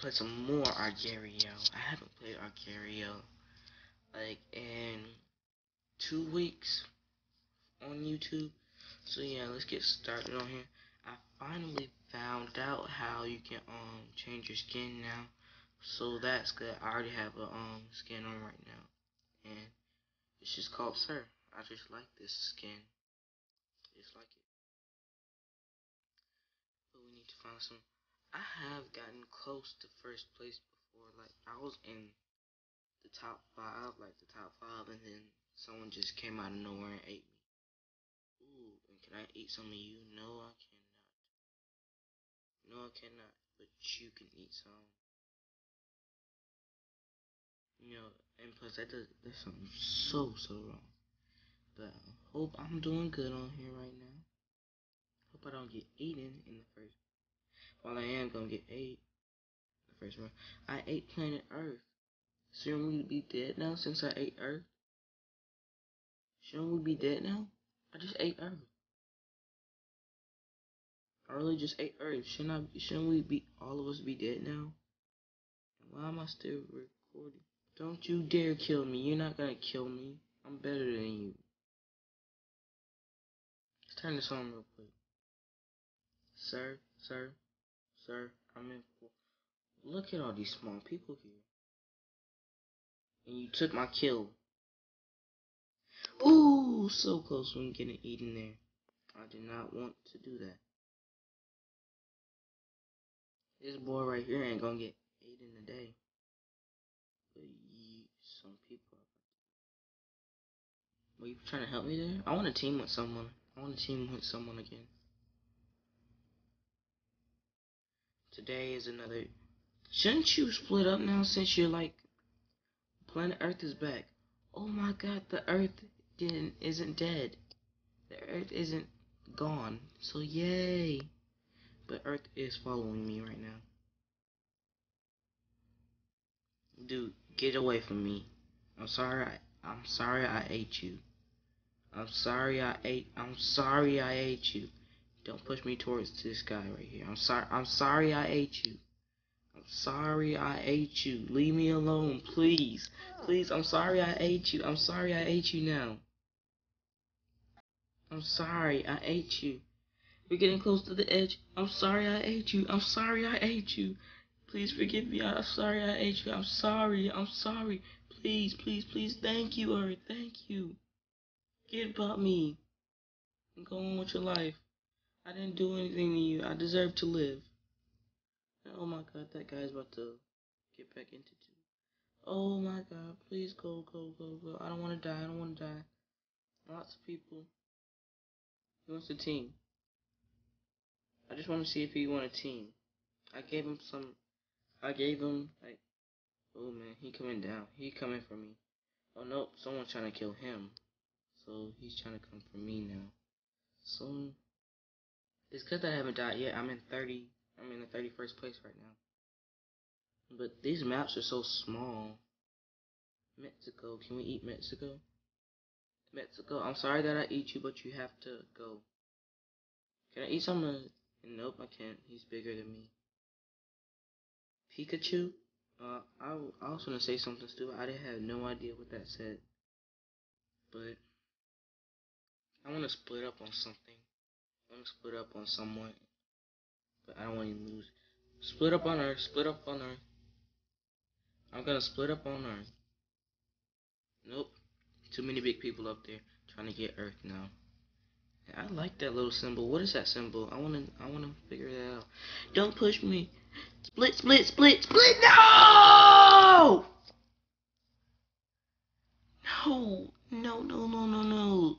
play some more Agar.io. I haven't played Agar.io like in two weeks on YouTube. So yeah, let's get started on here. I finally found out how you can um change your skin now. So that's good. I already have a um skin on right now. And it's just called Sir. I just like this skin. Just like it. But we need to find some I have gotten close to first place before. Like I was in the top five, like the top five and then someone just came out of nowhere and ate me. Ooh, and can I eat some of you? No I cannot. No I cannot. But you can eat some. You know, and plus that does that's something so so wrong. But I hope I'm doing good on here right now. Hope I don't get eaten in the first. While I am gonna get ate, the first round. I ate planet Earth. Shouldn't we be dead now since I ate Earth? Shouldn't we be dead now? I just ate Earth. I really just ate Earth. Shouldn't I? Shouldn't we be all of us be dead now? Why am I still recording? Don't you dare kill me. You're not gonna kill me. I'm better than you. Let's turn this on real quick. Sir, sir, sir, I'm in. Look at all these small people here. And you took my kill. Ooh, so close from getting eaten there. I did not want to do that. This boy right here ain't gonna get eaten today. But some people. Were you trying to help me there? I want to team with someone. I want to team with someone again. Today is another. Shouldn't you split up now since you're like Planet Earth is back. Oh my god, the Earth didn't isn't dead. The Earth isn't gone. So yay. But Earth is following me right now. Dude, get away from me. I'm sorry I I'm sorry I ate you. I'm sorry I ate I'm sorry I ate you. Don't push me towards this guy right here. I'm sorry I'm sorry I ate you. I'm sorry I ate you. Leave me alone, please. Please, I'm sorry I ate you. I'm sorry I ate you now. I'm sorry I ate you. We're getting close to the edge. I'm sorry I ate you. I'm sorry I ate you. Please forgive me. I'm sorry I ate you. I'm sorry. I'm sorry. Please, please, please. Thank you, Earth. Thank you. Get about me. And go on with your life. I didn't do anything to you. I deserve to live. Oh my god, that guy's about to get back into two. Oh my god, please go, go, go, go. I don't want to die. I don't want to die. Lots of people. He wants a team. I just want to see if he want a team. I gave him some. I gave him like. Oh man, he coming down. He coming for me. Oh no, someone's trying to kill him. So he's trying to come for me now. So it's because I haven't died yet. I'm in 30. I'm in the 31st place right now. But these maps are so small. Mexico, can we eat Mexico? Mexico, I'm sorry that I eat you, but you have to go. Can I eat some. Nope, I can't. He's bigger than me. Pikachu? Uh, I, I was gonna say something stupid. I didn't have no idea what that said. But... I want to split up on something. I want to split up on someone. But I don't want to lose. Split up on Earth. Split up on Earth. I'm gonna split up on Earth. Nope. Too many big people up there trying to get Earth now. I like that little symbol. What is that symbol? I wanna I wanna figure that out. Don't push me. Split, split, split, split. No, no, no, no, no, no.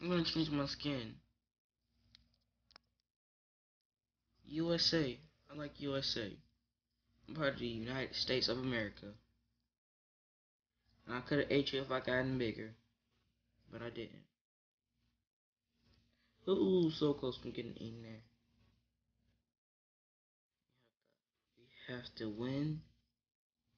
I'm gonna change my skin. USA. I like USA. I'm part of the United States of America. And I could have ate you if I gotten bigger. But I didn't. Ooh, so close from getting in there. We have to win.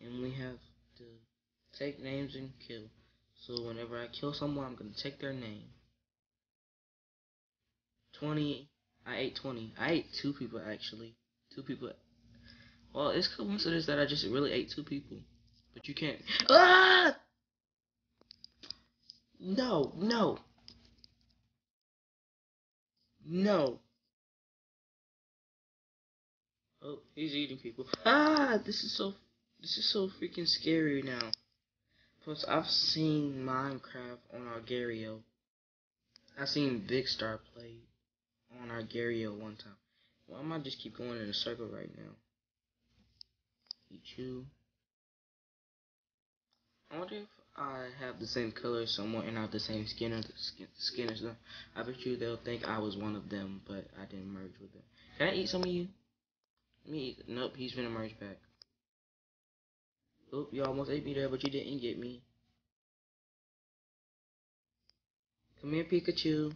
And we have to take names and kill. So whenever I kill someone, I'm going to take their name. 20 I ate 20. I ate two people actually. Two people. Well, it's coincidence that I just really ate two people. But you can't. Ah! No, no. No. Oh, he's eating people. Ah, this is so, this is so freaking scary now. Plus, I've seen Minecraft on Agar.io. I've seen Big Star play on Agar.io one time. Well, I might just keep going in a circle right now. You. I wonder if I have the same color as someone and I have the same skin or skin, skin as them. I bet you they'll think I was one of them, but I didn't merge with them. Can I eat some of you? Let Me? eat. Nope, he's gonna merge back. Oop, you almost ate me there, but you didn't get me. Come here, Pikachu.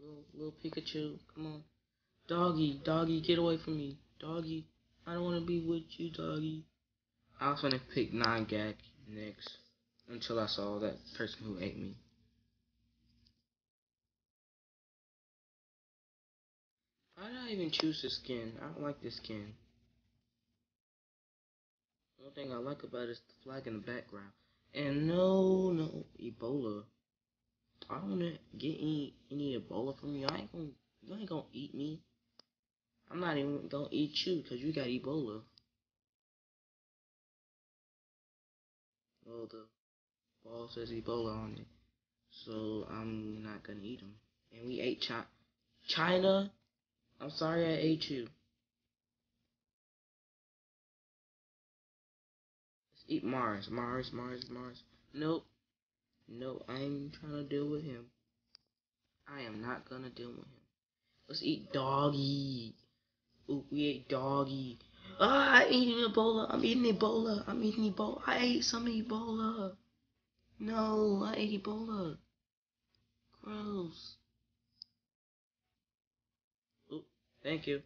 Little, little Pikachu, come on. Doggy, doggy, get away from me. Doggy, I don't want to be with you, doggy. I was gonna pick Nine Gag next until I saw that person who ate me. Why did I even choose this skin? I don't like this skin. One thing I like about it is the flag in the background. And no, no, Ebola. I don't wanna get any any Ebola from you. I ain't gonna you ain't gonna eat me. I'm not even gonna eat you because you got Ebola. Well, the ball says Ebola on it, so I'm not gonna eat him. And we ate Chi China. I'm sorry I ate you. Let's eat Mars. Mars, Mars, Mars. Nope. No, I'm trying to deal with him. I am not gonna deal with him. Let's eat doggy. Ooh, we ate doggy. Ah, I'm eating Ebola. I'm eating Ebola. I'm eating Ebola. I ate some Ebola. No, I ate Ebola. Gross. Ooh, thank you.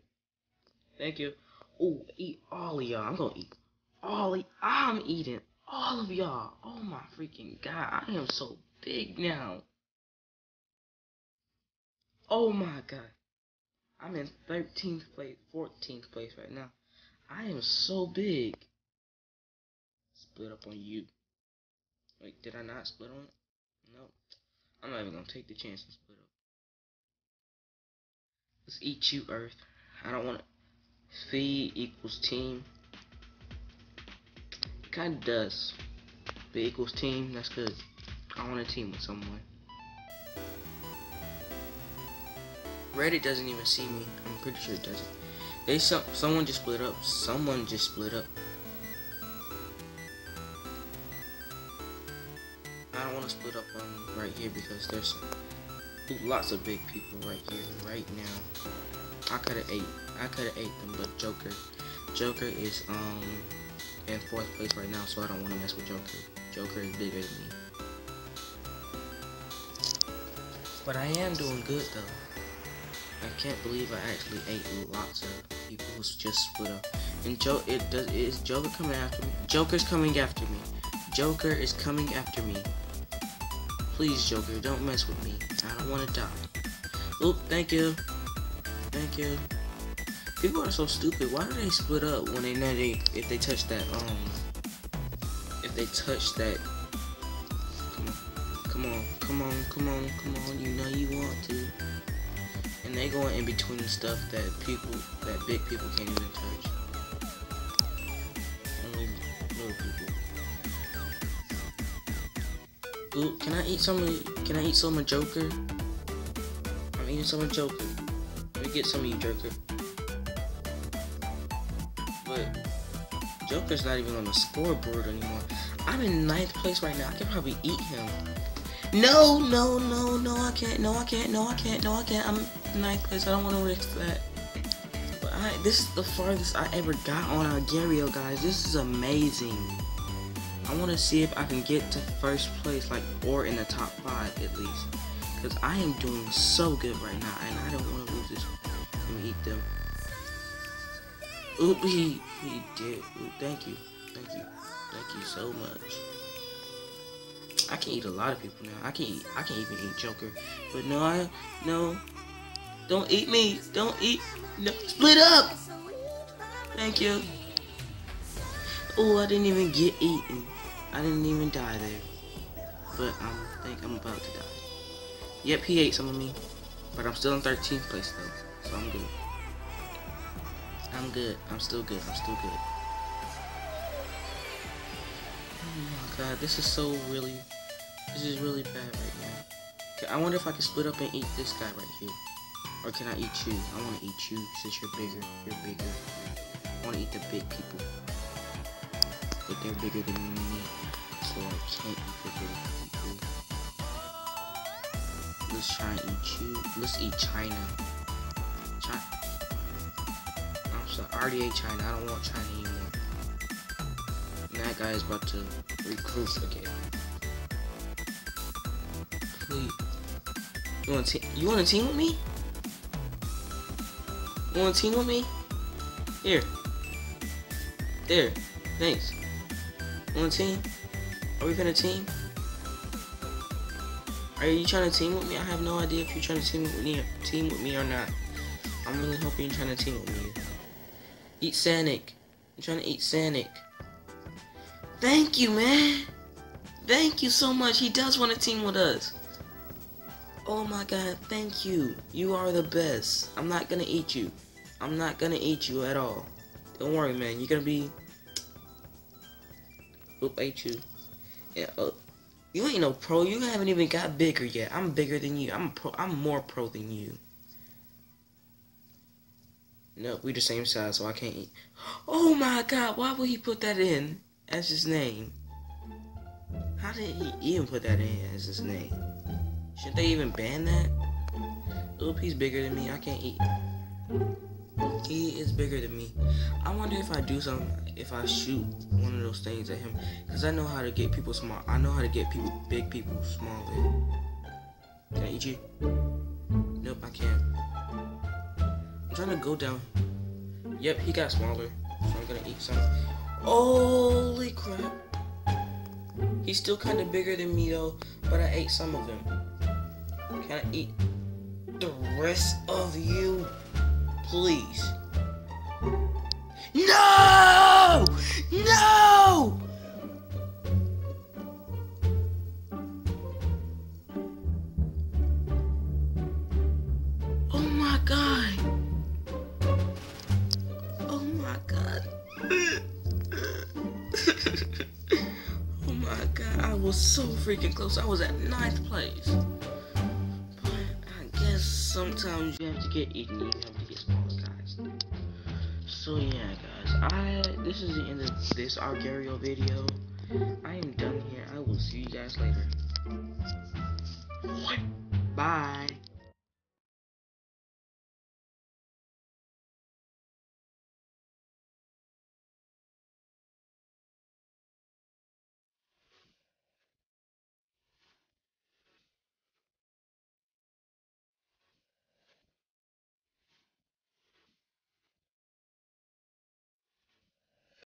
Thank you. Ooh, eat all of y'all. I'm gonna eat all of I'm eating all of y'all. Oh my freaking god. I am so big now. Oh my god. I'm in 13th place, 14th place right now. I am so big. Split up on you. Wait, did I not split on it? No. I'm not even gonna take the chance and split up. Let's eat you, Earth. I don't want to. Feed equals team. Kinda does. But equals team, that's good. I want a team with someone. Reddit doesn't even see me. I'm pretty sure it doesn't. They some someone just split up. Someone just split up. I don't want to split up on right here because there's lots of big people right here right now. I could have ate. I could have ate them, but Joker, Joker is um in fourth place right now, so I don't want to mess with Joker. Joker is bigger than me. But I am doing good though. I can't believe I actually ate lots of people just split up. And Joe, it does is Joker coming after me? Joker's coming after me. Joker is coming after me. Please, Joker, don't mess with me. I don't want to die. Oop, thank you. Thank you. People are so stupid. Why do they split up when they know they if they touch that um if they touch that come on, come on, come on, come on, you know you want to. And they going in between stuff that people that big people can't even touch. Only little people. Ooh, can I eat some of can I eat some of Joker? I'm eating some of Joker. Let me get some of you, Joker. But Joker's not even on the scoreboard anymore. I'm in ninth place right now. I can probably eat him. No, no, no, no, I can't. No, I can't. No, I can't. No, I can't. I'm ninth place. I don't want to risk that. But I, this is the farthest I ever got on Agar.io, guys. This is amazing. I want to see if I can get to first place, like, or in the top five at least. Because I am doing so good right now, and I don't want to lose this. Me eat them. Oop, he, he did. Thank you. Thank you. Thank you so much. I can eat a lot of people now. I can eat, I can even eat Joker. But no, I, no. Don't eat me. Don't eat. No. Split up. Thank you. Oh, I didn't even get eaten. I didn't even die there. But I think I'm about to die. Yep, he ate some of me. But I'm still in 13th place though. So I'm good. I'm good. I'm still good. I'm still good. Oh my god, this is so really, this is really bad right now. Okay, I wonder if I can split up and eat this guy right here. Or can I eat you? I want to eat you since you're bigger. You're bigger. I want to eat the big people. But they're bigger than me. So I can't eat the big people. Let's try and eat you. Let's eat China. China. I'm. I already ate China. I don't want China anymore. And that guy is about to recruit again. Please. You want to you want to team with me? You want to team with me? Here. There. Thanks. Want to team? Are we gonna team? Are you trying to team with me? I have no idea if you're trying to team with me, team with me or not. I'm really hoping you're trying to team with me. Eat Sanic. I'm trying to eat Sanic. Thank you, man. Thank you so much. He does want to team with us. Oh my god, thank you. You are the best. I'm not gonna eat you. I'm not gonna eat you at all. Don't worry, man. You're gonna be. Oop, ate you. Yeah. Uh, you ain't no pro. You haven't even got bigger yet. I'm bigger than you. I'm pro. I'm more pro than you. Nope, we the same size, so I can't eat. Oh my god, why would he put that in as his name? How did he even put that in as his name? Should they even ban that? Oop, he's bigger than me. I can't eat. He is bigger than me. I wonder if I do something, if I shoot one of those things at him. Because I know how to get people small. I know how to get people, big people smaller. Can I eat you? Nope, I can't. Trying to go down. Yep, he got smaller. So I'm gonna eat some. Holy crap. He's still kind of bigger than me though, but I ate some of him. Can I eat the rest of you? Please. No! No! Oh my god. Was so freaking close. I was at ninth place. But I guess sometimes you have to get eaten, you have to get smaller guys. So yeah guys, I this is the end of this Agar.io video. I am done here. I will see you guys later. Bye.